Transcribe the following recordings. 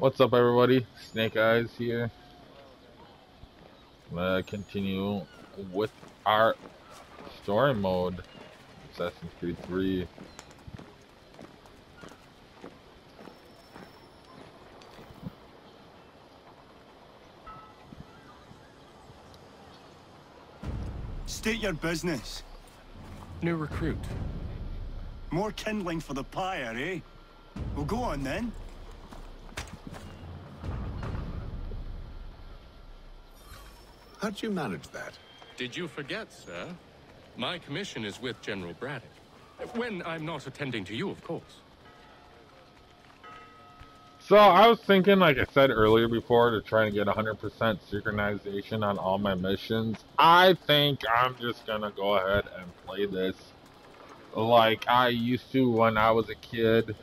What's up, everybody? Snake Eyes here. I'm gonna continue with our story mode, Assassin's Creed 3. State your business. New recruit. More kindling for the pyre, eh? Well, go on then. How'd you manage that? Did you forget, sir? My commission is with General Braddock. When I'm not attending to you, of course. So I was thinking, like I said earlier before, to try and get 100% synchronization on all my missions. I think I'm just gonna go ahead and play this like I used to when I was a kid.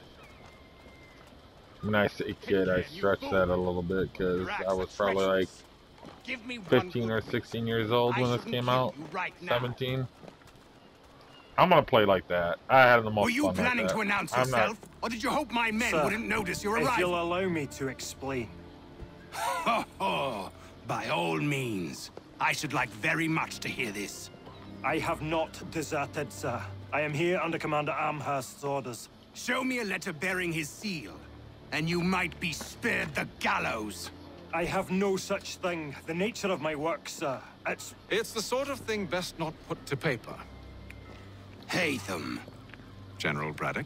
When I say kid, I stretch that a little bit because I was probably like 15 or 16 years old when this came out. 17. I'm gonna play like that. I had the most Were you fun planning like to announce I'm not- yourself? Or did you hope my men Sir, wouldn't notice your arrival? If arrival? you'll allow me to explain. Oh, by all means. I should like very much to hear this. I have not deserted, sir. I am here under Commander Amherst's orders. Show me a letter bearing his seal, and you might be spared the gallows. I have no such thing. The nature of my work, sir. It's... It's the sort of thing best not put to paper. Haytham. General Braddock.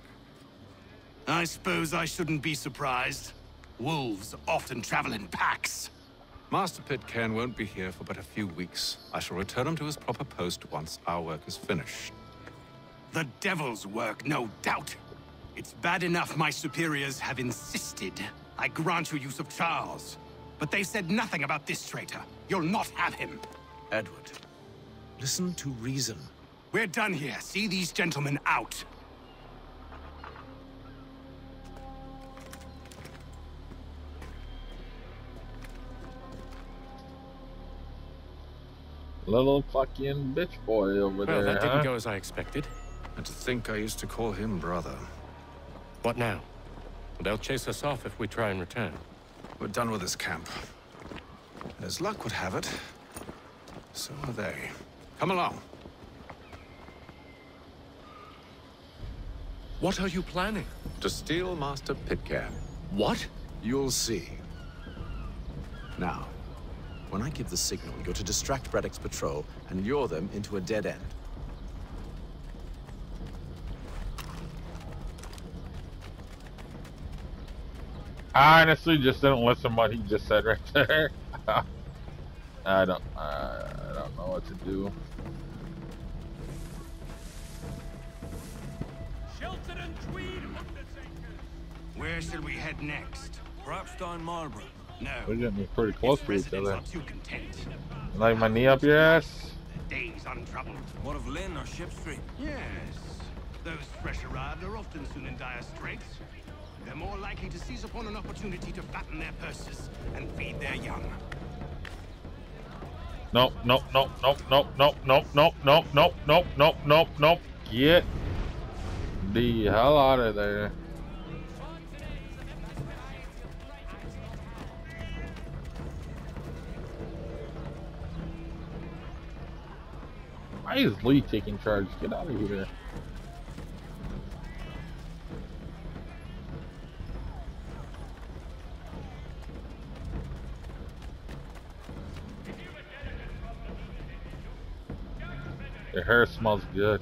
I suppose I shouldn't be surprised. Wolves often travel in packs. Master Pitcairn won't be here for but a few weeks. I shall return him to his proper post once our work is finished. The devil's work, no doubt. It's bad enough my superiors have insisted I grant you use of Charles. But they said nothing about this traitor. You'll not have him. Edward, listen to reason. We're done here. See these gentlemen out. Little fucking bitch boy over Well, there. that didn't huh? go as I expected. And to think I used to call him brother. What now? They'll chase us off if we try and return. We're done with this camp. And as luck would have it, so are they. Come along. What are you planning? To steal Master Pitcairn. What? You'll see. Now, when I give the signal, you're to distract Braddock's patrol and lure them into a dead end. I honestly just didn't listen what he just said right there. I don't, uh, I don't know what to do. Where should we head next? Perhaps down Marlborough. No. We're getting pretty close to each residents other. are too content. Like my knee up your ass? The day's untroubled. What of Lynn or Ship Street? Yes. Those fresh arrived are often soon in dire straits. They're more likely to seize upon an opportunity to fatten their purses and feed their young. Nope, nope, nope, nope, nope, nope, nope, nope, nope, nope, nope, nope, nope, nope. Get the hell out of there. Why is Lee taking charge? Get out of here. Hair smells good.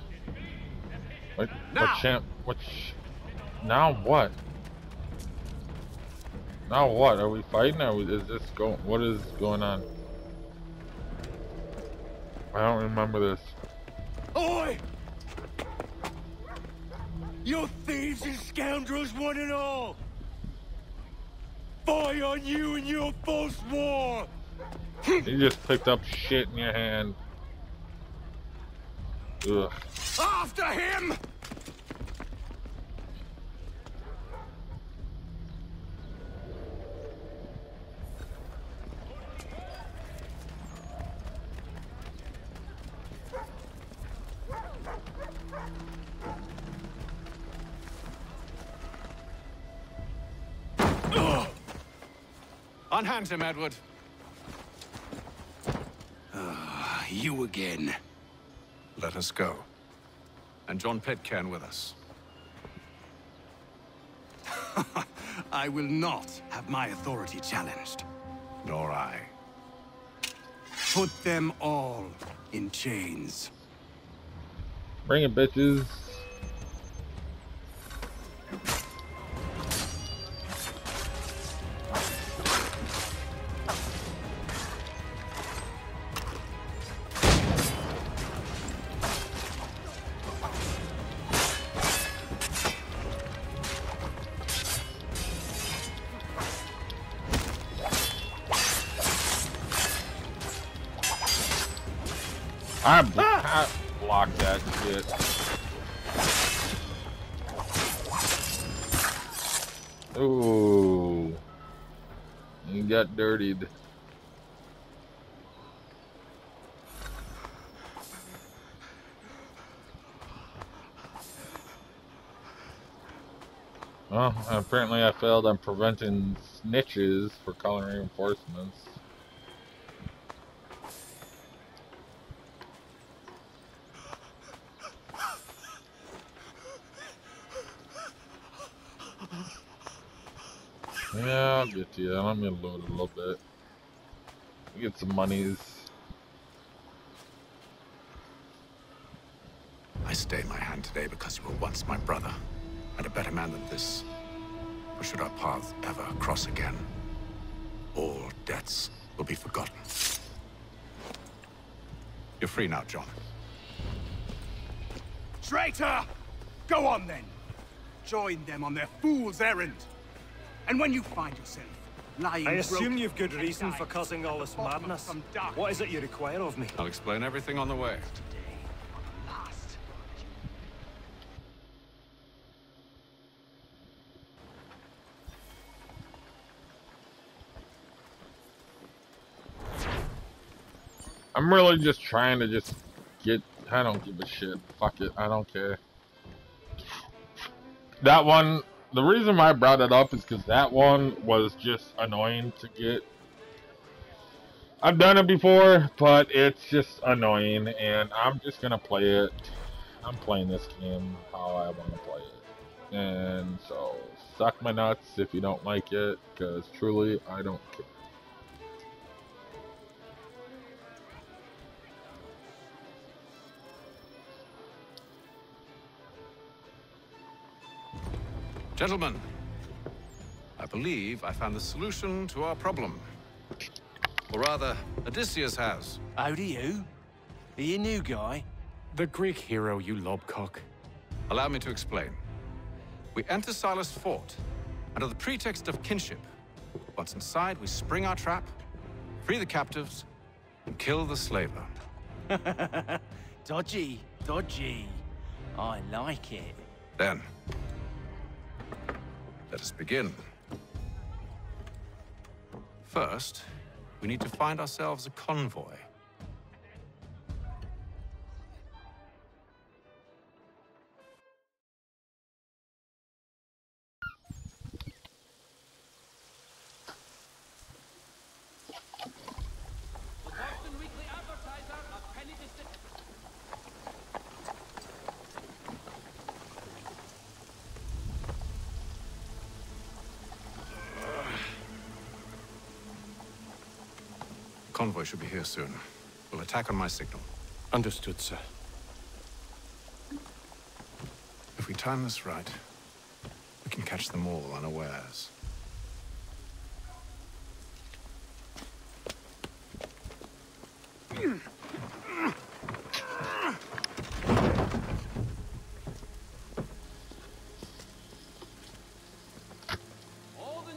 What? What champ? What? Sh now what? Now what? Are we fighting? Or is this going? What is going on? I don't remember this. Oi! You thieves and scoundrels, one and all! Fire on you and your false war! You just picked up shit in your hand. Ugh. After him! Unhand him, Edward. Uh, you again. Let us go. And John Pitcairn with us. I will not have my authority challenged. Nor I. Put them all in chains. Bring it, bitches. Dirtied. Well, apparently I failed on preventing snitches for calling reinforcements. Yeah, I'll get I'm gonna load a little bit. Get some monies. I stay my hand today because you were once my brother, and a better man than this. Or should our paths ever cross again, all debts will be forgotten. You're free now, John. Traitor! Go on then. Join them on their fool's errand. And when you find yourself lying I assume you've good reason for causing all this at the bottom of madness. What is it you require of me? I'll explain everything on the way. last I'm really just trying to just get. I don't give a shit. Fuck it. I don't care. That one. The reason why I brought it up is because that one was just annoying to get. I've done it before, but it's just annoying, and I'm just gonna play it. I'm playing this game how I want to play it. And so, suck my nuts if you don't like it, because truly, I don't care. Gentlemen, I believe I found the solution to our problem. Or rather, Odysseus has. How do you? Are you new guy? The Greek hero, you lobcock. Allow me to explain. We enter Silas' fort, under the pretext of kinship. Once inside, we spring our trap, free the captives, and kill the slaver. Dodgy, dodgy. I like it. Then, let us begin. First, we need to find ourselves a convoy. Should be here soon. We'll attack on my signal. Understood, sir. If we time this right, we can catch them all unawares.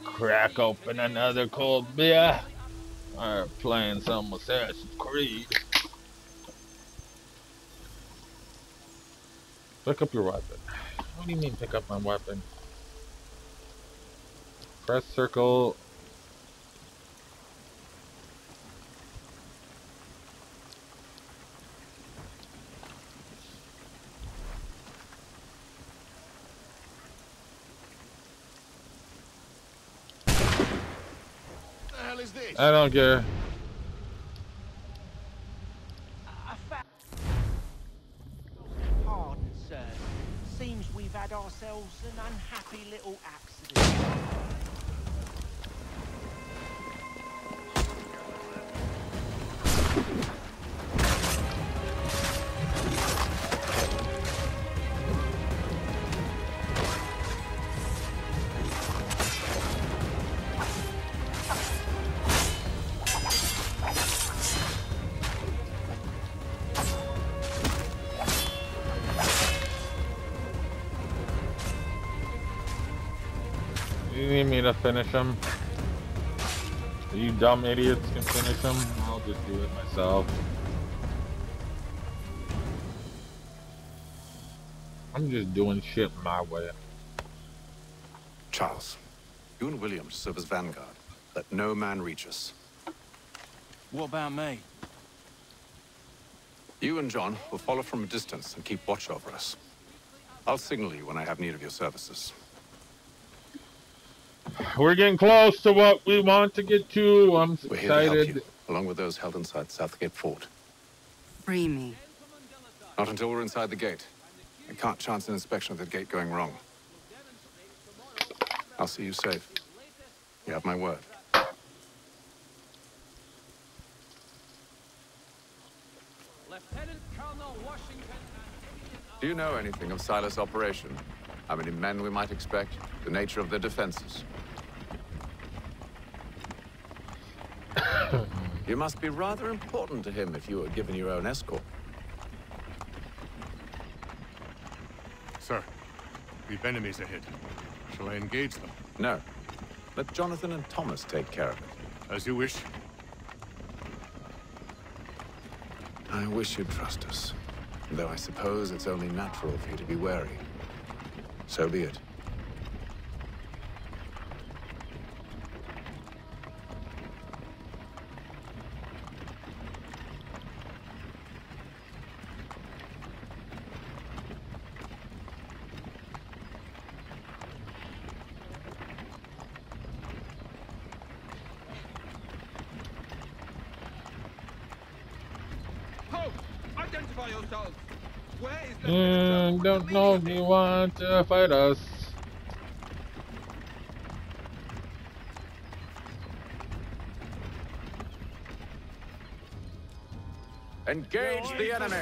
crack open another cold beer. Or playing some Assassin's Creed. Pick up your weapon. What do you mean pick up my weapon? Press circle. The hell is this? I don't care. Need me to finish him? You dumb idiots can finish him? I'll just do it myself. I'm just doing shit my way. Charles, you and Williams serve as vanguard. Let no man reach us. What about me? You and John will follow from a distance and keep watch over us. I'll signal you when I have need of your services. We're getting close to what we want to get to. I'm We're here to help excited. you, along with those held inside Southgate Fort. Free me. Not until we're inside the gate. I can't chance an inspection of the gate going wrong. I'll see you safe. You have my word. Lieutenant Colonel Washington. Do you know anything of Silas' operation? How many men we might expect? The nature of their defenses? you must be rather important to him if you were given your own escort. Sir, we've enemies ahead. Shall I engage them? No. Let Jonathan and Thomas take care of it. As you wish. I wish you'd trust us. Though I suppose it's only natural for you to be wary. So be it. Identify yourselves! Where is the Mm, don't know if you want to fight us. Engage the enemy!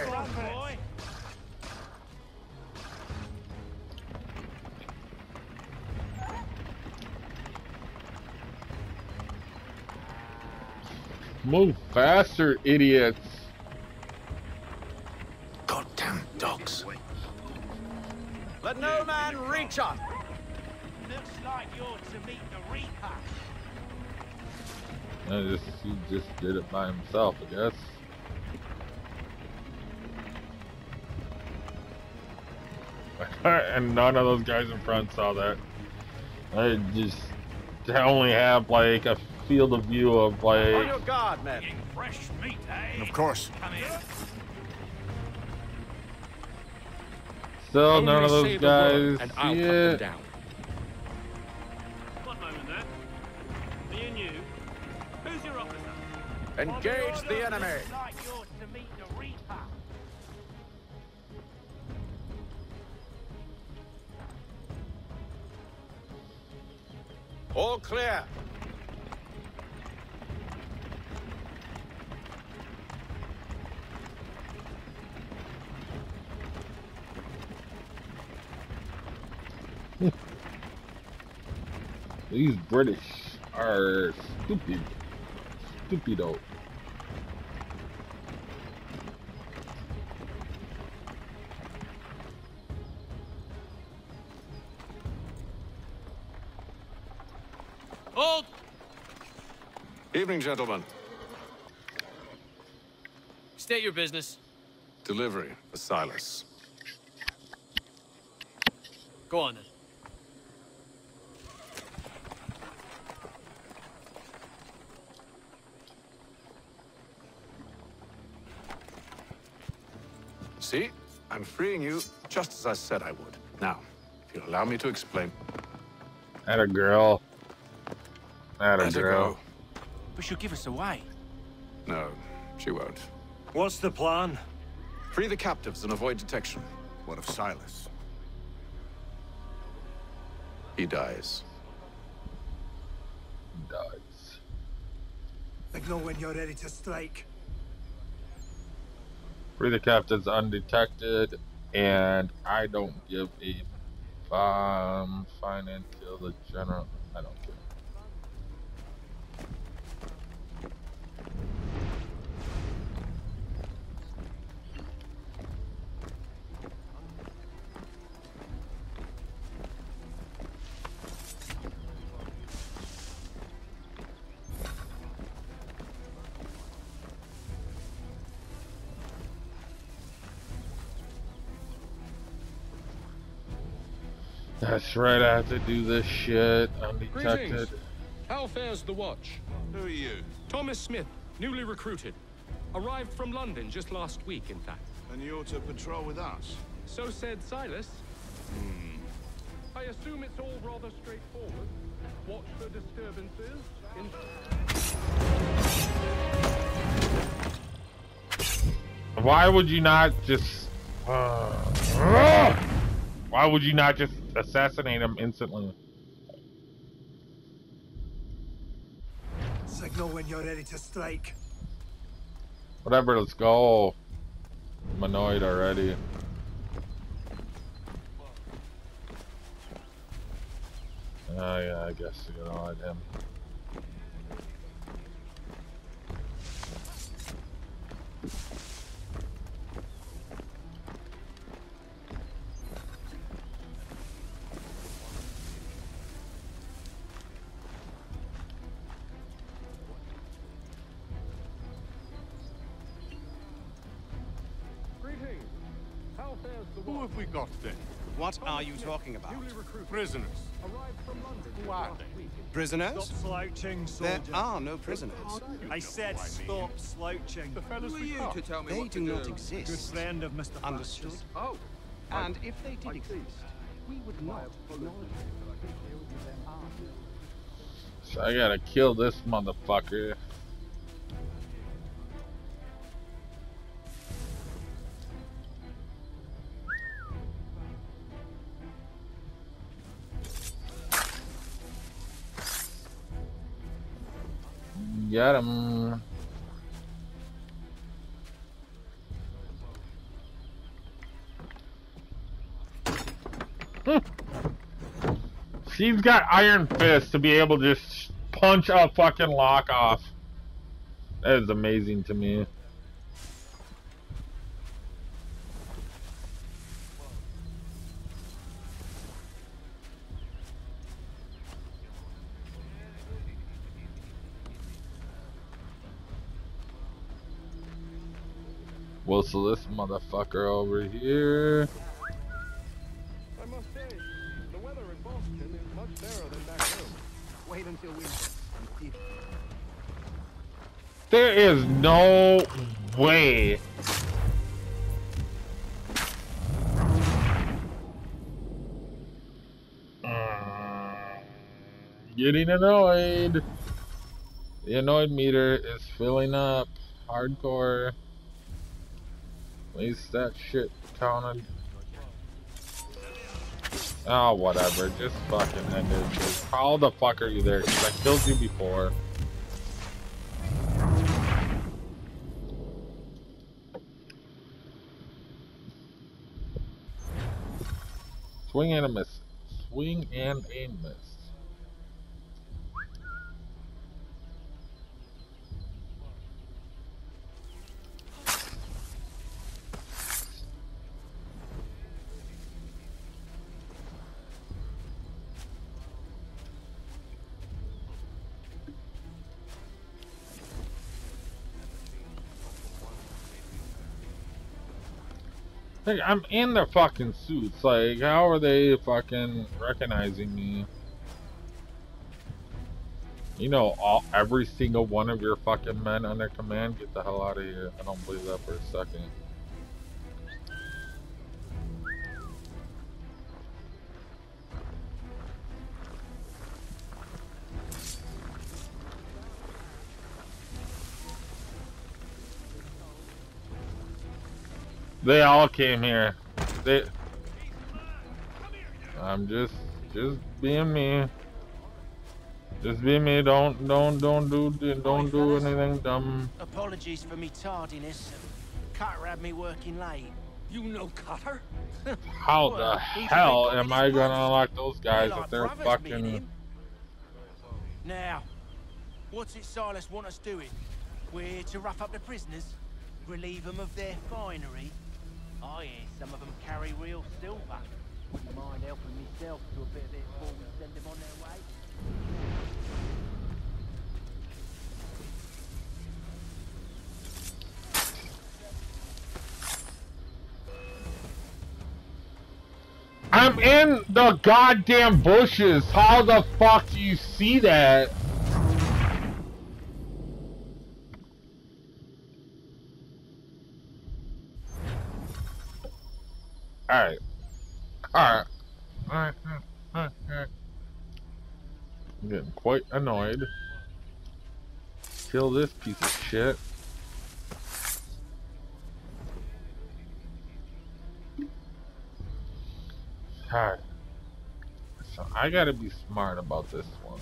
Move faster, idiots. Let no man reach us! Looks like you're to meet the Reaper. I just, he just did it by himself, I guess. and none of those guys in front saw that. I just I only have like a field of view of On like your guard, men. Fresh meat, eh? Of course. Come here. Still none of those guys and I'll see cut them it. down. One moment there. Me and you. Who's your officer? Engage the enemy! Looks like you're to meet the Reaper. All clear. These British are stupid. Stupido. Hold! Evening, gentlemen. State your business. Delivery for Silas. Go on then. See? I'm freeing you just as I said I would. Now, if you'll allow me to explain. At a girl. At a girl. but she'll give us away. No, she won't. What's the plan? Free the captives and avoid detection. What of Silas? He dies. Dies. Signal when you're ready to strike. Free the captives undetected, and I don't give a um fine kill the general. That's right, I have to do this shit undetected. Greetings. How fares the watch? Who are you? Thomas Smith, newly recruited. Arrived from London just last week, in fact. And you're to patrol with us? So said Silas. Hmm. I assume it's all rather straightforward. Watch for disturbances. In... Why would you not just? Uh, why would you not just assassinate him instantly? Signal when you're ready to strike. Whatever, let's go. I'm annoyed already. Oh yeah, I guess gonna let him. Who have we got then? What are you talking about? Prisoners. Arrived from London Who are they? Prisoners? Stop slouching, There are no prisoners. I said I mean. stop slouching. The fellas Who are we you to tell me They what do to not do? Good exist. friend of Mr. Understood? Patches. Oh, And if they did exist, we would not acknowledge them. So I gotta kill this motherfucker. Got him. Hmm. She's got iron fists to be able to just punch a fucking lock off. That is amazing to me. So this motherfucker over here. I must say, the weather in Boston is much better than back home. Wait until winter. There is no way. Mm, Getting annoyed. The annoyed meter is filling up. Hardcore. At least that shit counted. Oh, whatever. Just fucking end it. Just How the fuck are you there? 'Cause I killed you before. Swing and a miss. Swing and a miss. Like, I'm in their fucking suits. Like, how are they fucking recognizing me? You know, all every single one of your fucking men under command, get the hell out of here. I don't believe that for a second. They all came here. They. I'm just, just being me. Just be me. Don't, don't, don't do, don't do anything dumb. Apologies for me tardiness. Cutter had me working late. You know Cutter? How the hell am I gonna unlock those guys if they're fucking? Now, what's it Silas want us doing? We're to rough up the prisoners, relieve them of their finery. I hear some of them carry real silver. Wouldn't mind helping myself to a bit of it before we send them on their way. I'm in the goddamn bushes. How the fuck do you see that? Alright. Alright. Alright. Alright. I'm getting quite annoyed. Kill this piece of shit. Alright. So I gotta be smart about this one.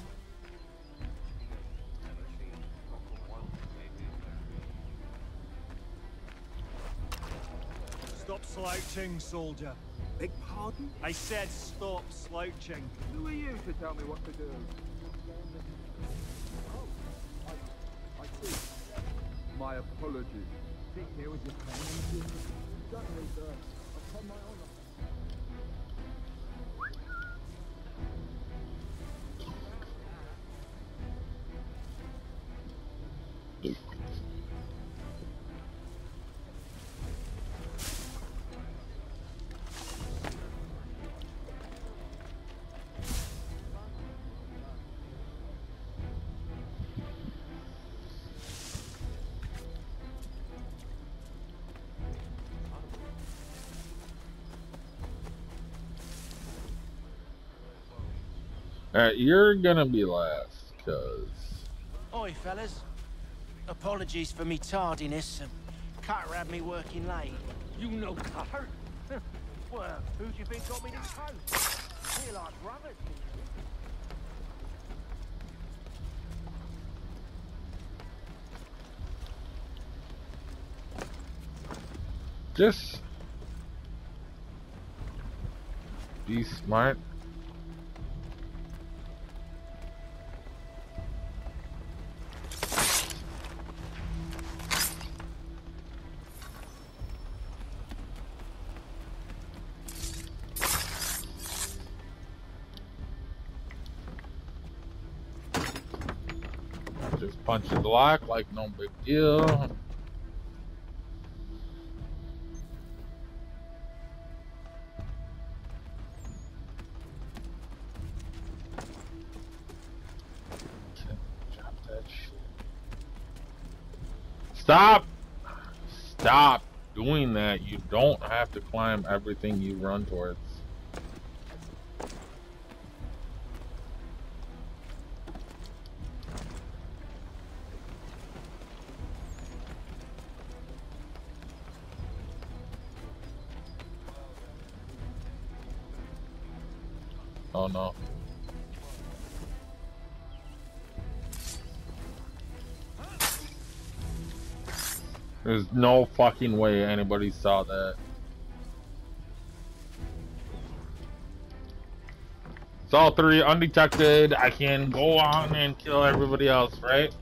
Slouching, soldier. Big pardon? I said stop slouching. Who are you to tell me what to do? Oh, I, I see. My apologies. Sit here with your family. Certainly, sir. Upon my. Alright, you're gonna be last, cause Oi, fellas. Apologies for me tardiness. Cutter had me working late. You know Cutter? Well, who do you think got me this coat? We're like brothers. just be smart. Punch the lock like no big deal. Stop! Stop doing that. You don't have to climb everything you run towards. There's no fucking way anybody saw that. It's all three undetected. I can go on and kill everybody else, right?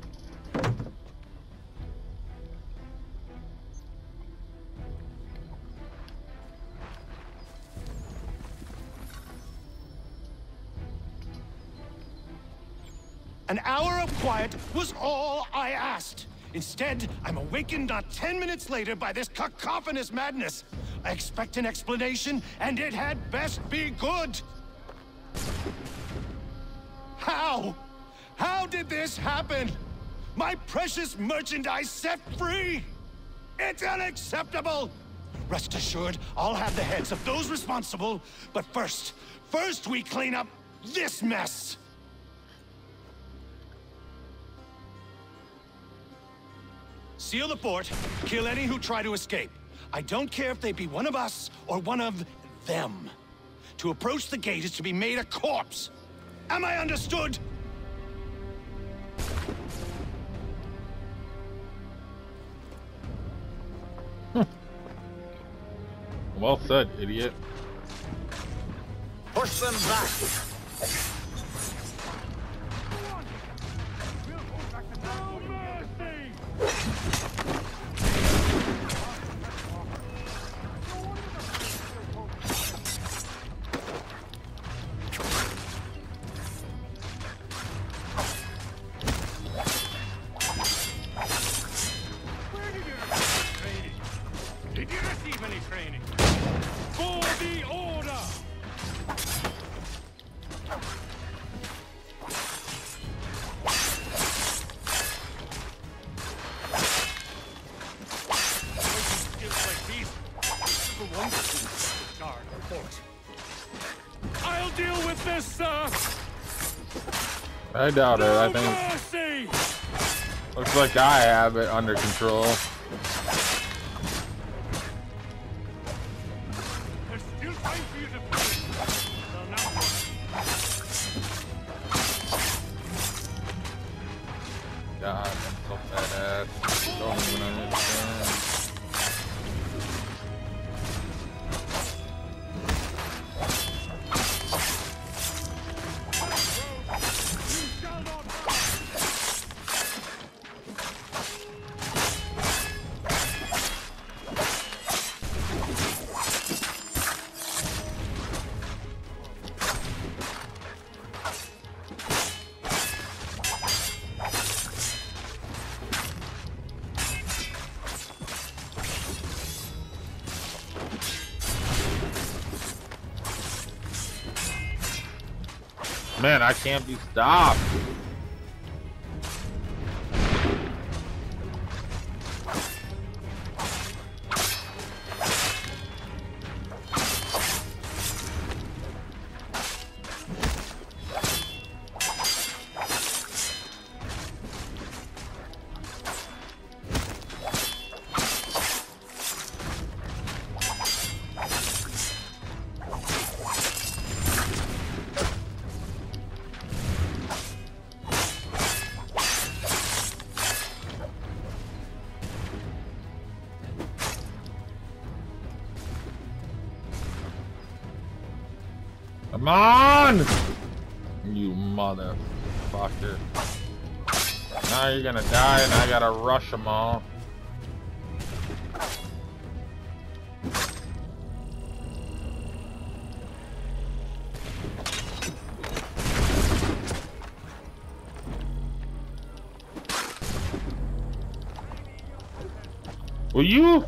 An hour of quiet was all I asked. Instead, I'm awakened not ten minutes later by this cacophonous madness. I expect an explanation, and it had best be good. How? How did this happen? My precious merchandise set free? It's unacceptable! Rest assured, I'll have the heads of those responsible, but first, first we clean up this mess! Seal the fort, kill any who try to escape. I don't care if they be one of us or one of them. To approach the gate is to be made a corpse. Am I understood? Well said, idiot. Push them back. I doubt it. I think looks like I have it under control. I can't be stopped. Come on! You motherfucker. Now you're gonna die and I gotta rush them all. Will you?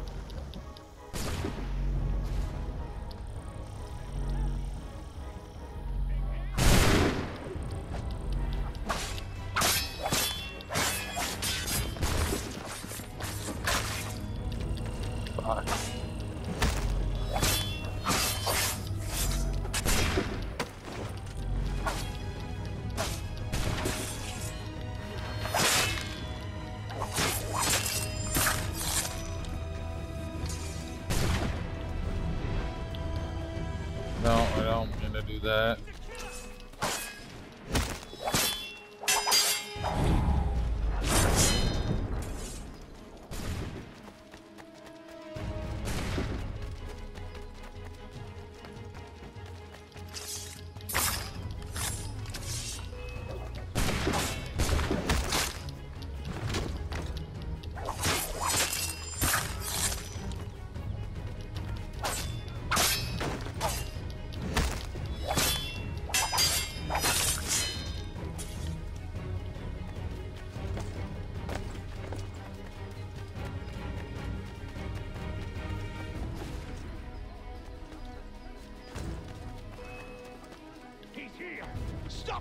That.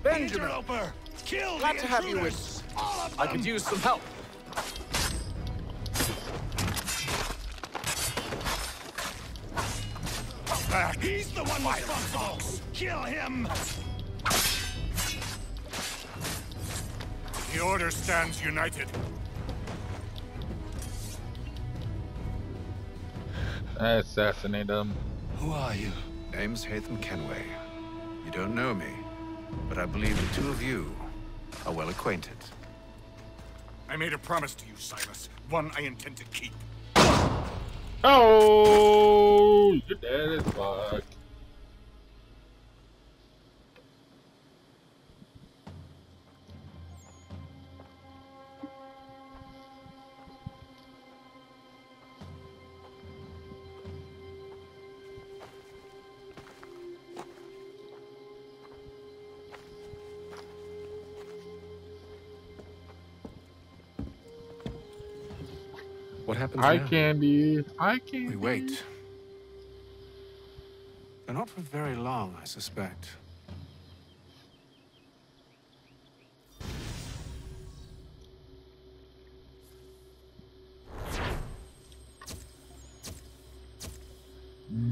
Benjamin. the interloper! Kill Glad to have you with. All of I could use some help. Back. He's the one responsible! Kill him! The Order stands united. I assassinate him. Who are you? Name's Haytham Kenway. You don't know me, but I believe the two of you are well acquainted. I made a promise to you, Silas. One I intend to keep. Oh, you're dead as fuck. What happens Eye now? candy. Eye candy. We wait. But not for very long, I suspect.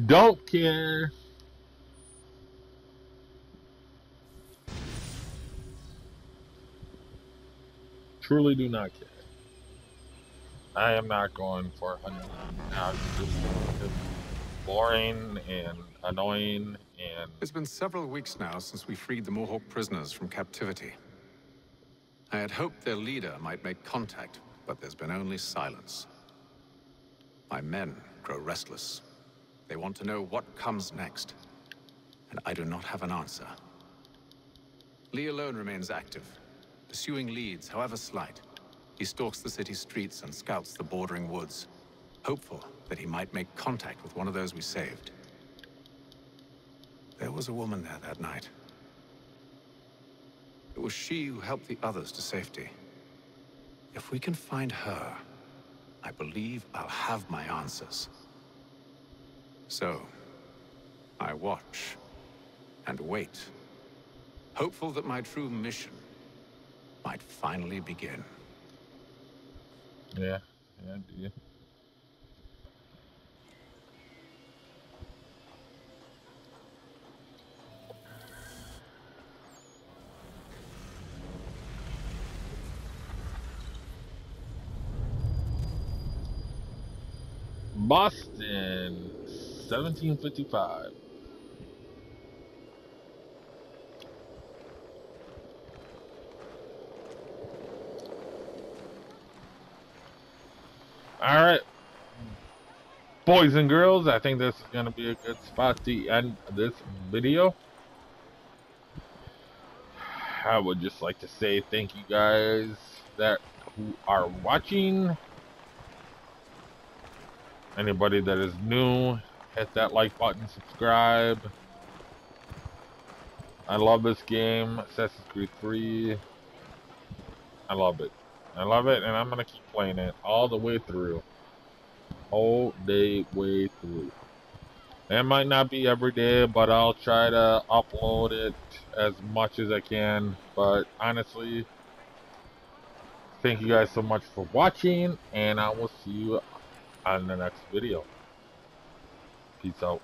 Don't care. Truly do not care. I am not going for honeymoon. Now uh, it's just boring and annoying and It's been several weeks now since we freed the Mohawk prisoners from captivity. I had hoped their leader might make contact, but there's been only silence. My men grow restless. They want to know what comes next, and I do not have an answer. Lee alone remains active, pursuing leads, however slight. He stalks the city streets and scouts the bordering woods, hopeful that he might make contact with one of those we saved. There was a woman there that night. It was she who helped the others to safety. If we can find her, I believe I'll have my answers. So, I watch and wait, hopeful that my true mission might finally begin. Yeah, yeah, dude. Boston, 1755. All right, boys and girls, I think this is going to be a good spot to end this video. I would just like to say thank you guys that who are watching. Anybody that is new, hit that like button, subscribe. I love this game, Assassin's Creed 3. I love it. I love it, and I'm gonna keep playing it all the way through. Whole day way through. It might not be every day, but I'll try to upload it as much as I can. But honestly, thank you guys so much for watching, and I will see you on the next video. Peace out.